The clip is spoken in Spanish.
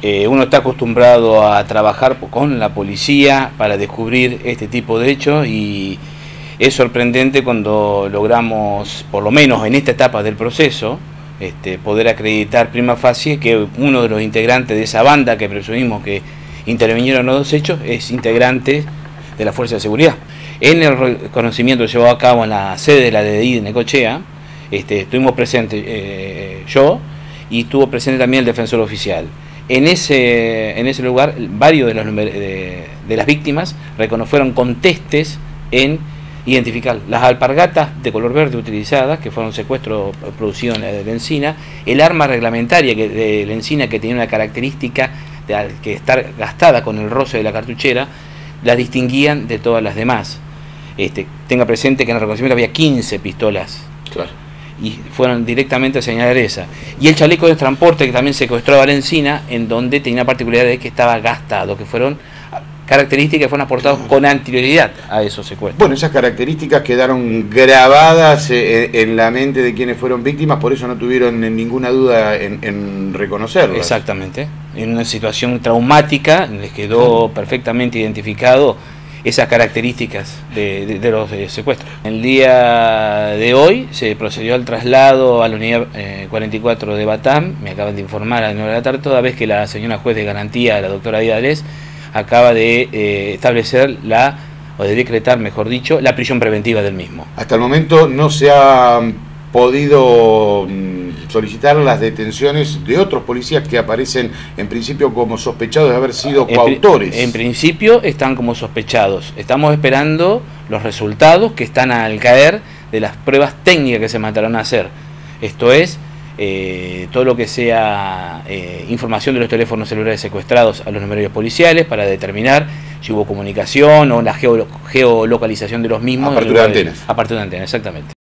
Eh, uno está acostumbrado a trabajar con la policía para descubrir este tipo de hechos y es sorprendente cuando logramos, por lo menos en esta etapa del proceso, este, poder acreditar prima facie que uno de los integrantes de esa banda que presumimos que intervinieron en los dos hechos es integrante de la Fuerza de Seguridad. En el reconocimiento llevado a cabo en la sede de la DDI de Necochea, este, estuvimos presentes eh, yo y estuvo presente también el defensor oficial. En ese, en ese lugar, varios de, de, de las víctimas reconocieron contestes en identificar las alpargatas de color verde utilizadas, que fueron secuestros producidos de la encina, el arma reglamentaria de la encina que tenía una característica de que estar gastada con el roce de la cartuchera, la distinguían de todas las demás. Este, tenga presente que en el reconocimiento había 15 pistolas. Claro y fueron directamente a señalar esa. Y el chaleco de transporte que también secuestró a la encina, en donde tenía la particularidad de que estaba gastado, que fueron características que fueron aportadas con anterioridad a esos secuestros. Bueno, esas características quedaron grabadas eh, en la mente de quienes fueron víctimas, por eso no tuvieron ninguna duda en, en reconocerlas. Exactamente. En una situación traumática les quedó perfectamente identificado esas características de, los eh, secuestros. El día de hoy se procedió al traslado a la unidad 44 eh, de Batam, me acaban de informar a la de la tarde, toda vez que la señora juez de garantía, la doctora Díaz acaba de eh, establecer la, o de decretar, mejor dicho, la prisión preventiva del mismo. Hasta el momento no se ha podido mm, solicitar las detenciones de otros policías que aparecen en principio como sospechados de haber sido coautores. En, principio están como sospechados. Estamos esperando los resultados que están al caer de las pruebas técnicas que se mandarán a hacer. Esto es, eh, todo lo que sea eh, información de los teléfonos celulares secuestrados a los numerios policiales para determinar si hubo comunicación o la geolocalización de los mismos. A partir de antenas. A partir de antenas, exactamente.